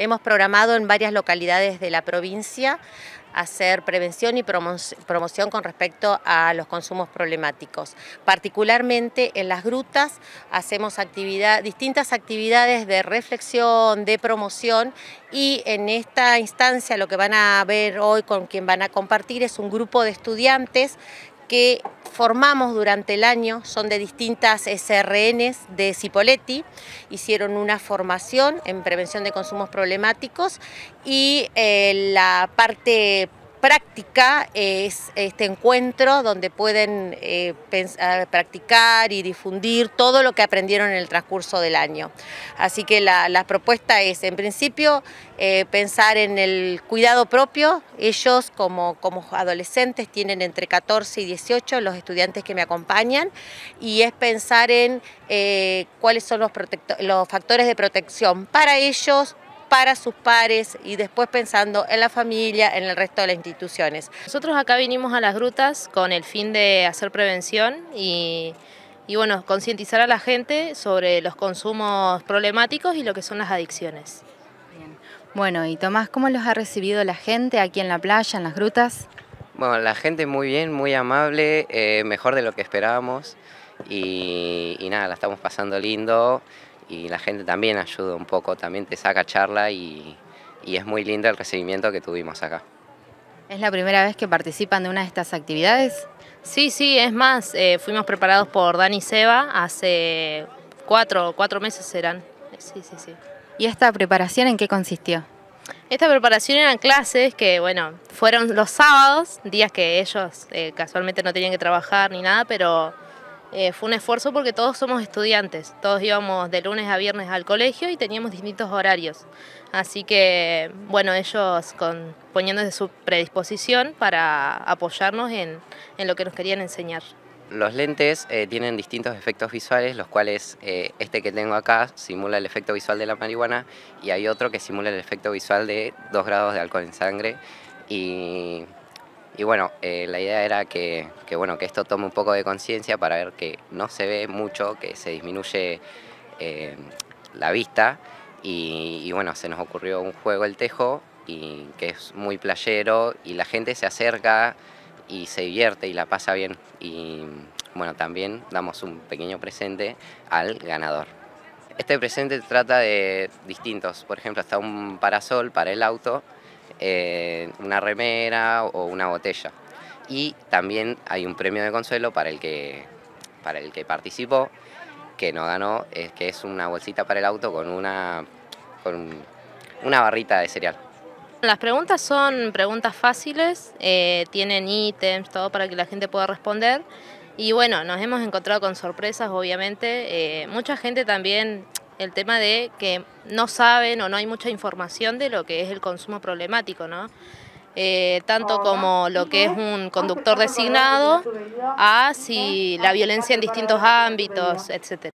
Hemos programado en varias localidades de la provincia hacer prevención y promoción con respecto a los consumos problemáticos. Particularmente en las grutas hacemos distintas actividades de reflexión, de promoción y en esta instancia lo que van a ver hoy con quien van a compartir es un grupo de estudiantes que formamos durante el año, son de distintas SRNs de Cipoletti, hicieron una formación en prevención de consumos problemáticos y eh, la parte práctica es este encuentro donde pueden eh, practicar y difundir todo lo que aprendieron en el transcurso del año. Así que la, propuesta es, en principio, eh, pensar en el cuidado propio. Ellos como, adolescentes tienen entre 14 y 18 los estudiantes que me acompañan y es pensar en eh, cuáles son los factores de protección para ellos, para sus pares y después pensando en la familia, en el resto de las instituciones. Nosotros acá vinimos a las grutas con el fin de hacer prevención y, bueno, concientizar a la gente sobre los consumos problemáticos y lo que son las adicciones. Bueno, y Tomás, ¿cómo los ha recibido la gente aquí en la playa, en las grutas? Bueno, la gente muy bien, muy amable, eh, mejor de lo que esperábamos y, y nada, la estamos pasando lindo y la gente también ayuda un poco, también te saca charla y, es muy lindo el recibimiento que tuvimos acá. ¿Es la primera vez que participan de una de estas actividades? Sí, sí, es más, eh, fuimos preparados por Dani Seba hace cuatro, cuatro meses serán. Sí, sí, sí. ¿Y esta preparación en qué consistió? Esta preparación eran clases que, bueno, fueron los sábados, días que ellos eh, casualmente no tenían que trabajar ni nada, pero eh, fue un esfuerzo porque todos somos estudiantes, todos íbamos de lunes a viernes al colegio y teníamos distintos horarios. Así que, bueno, ellos con, poniéndose su predisposición para apoyarnos en, lo que nos querían enseñar. Los lentes eh, tienen distintos efectos visuales, los cuales eh, este que tengo acá simula el efecto visual de la marihuana y hay otro que simula el efecto visual de 2 grados de alcohol en sangre y y bueno, eh, la idea era que, bueno, que esto tome un poco de conciencia para ver que no se ve mucho, que se disminuye eh, la vista. Y, bueno, se nos ocurrió un juego, el tejo, y que es muy playero y la gente se acerca y se divierte y la pasa bien. Y bueno, también damos un pequeño presente al ganador. Este presente trata de distintos, por ejemplo, hasta un parasol para el auto eh, una remera o una botella. Y también hay un premio de consuelo para el que, para el que participó, que no ganó, es que es una bolsita para el auto con una, con una barrita de cereal. Las preguntas son preguntas fáciles, eh, tienen ítems, todo para que la gente pueda responder. Y bueno, nos hemos encontrado con sorpresas, obviamente. Eh, mucha gente también el tema de que no saben o no hay mucha información de lo que es el consumo problemático, ¿no? Eh, tanto como lo que es un conductor designado, a si la violencia en distintos ámbitos, etcétera.